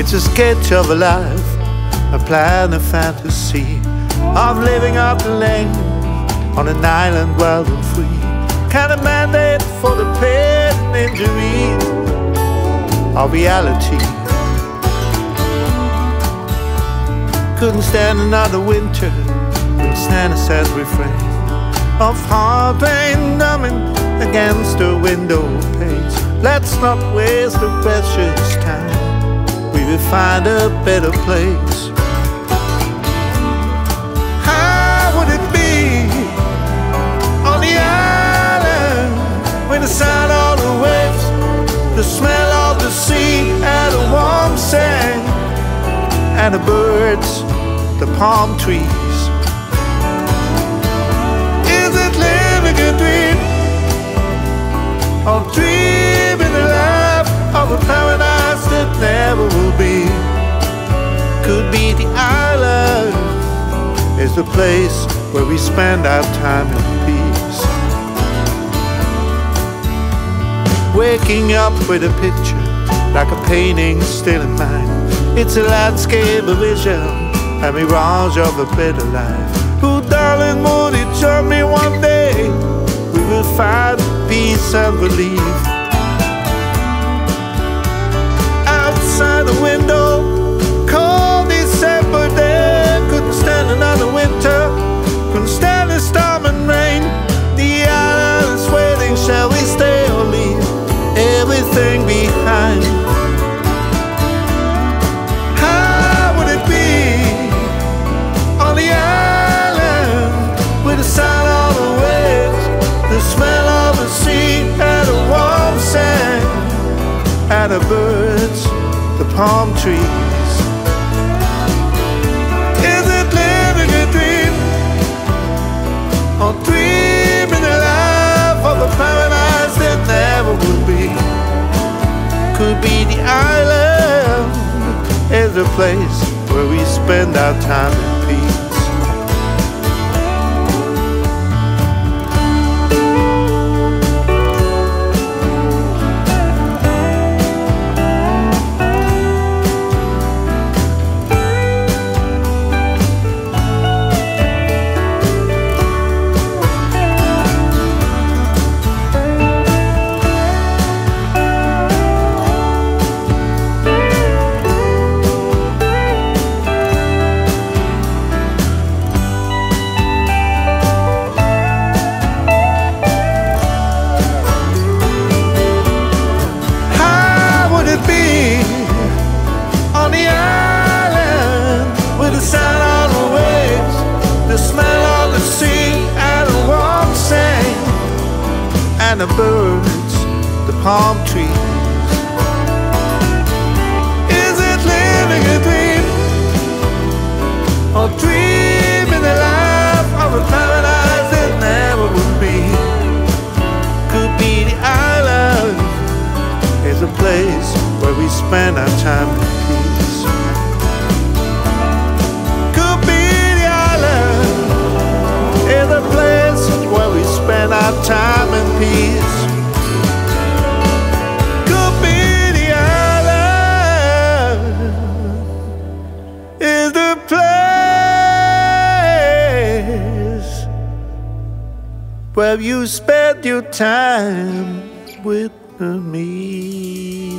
It's a sketch of a life, a plan of fantasy of living up the lane on an island wild and free. Kind of mandate for the pain and injury of reality. Couldn't stand another winter, couldn't stand a sad refrain of heart pain numbing against the window panes. Let's not waste the precious time. Will find a better place. How would it be on the island when the sound of the waves, the smell of the sea, and the warm sand, and the birds, the palm trees? Is the place where we spend our time in peace. Waking up with a picture, like a painting still in mind. It's a landscape, a vision, a mirage of a better life. Who, darling, would it show me one day? We will find peace and relief. The birds, the palm trees? Is it living a dream or dreaming the life of a paradise that never will be? Could be the island is a place where we spend our time in peace. The birds, the palm trees? Is it living a dream or dreaming the life of a paradise that never will be? Could be the island is a place where we spend our time in peace. Could be the island is a place where we spend our time place where you spend your time with me.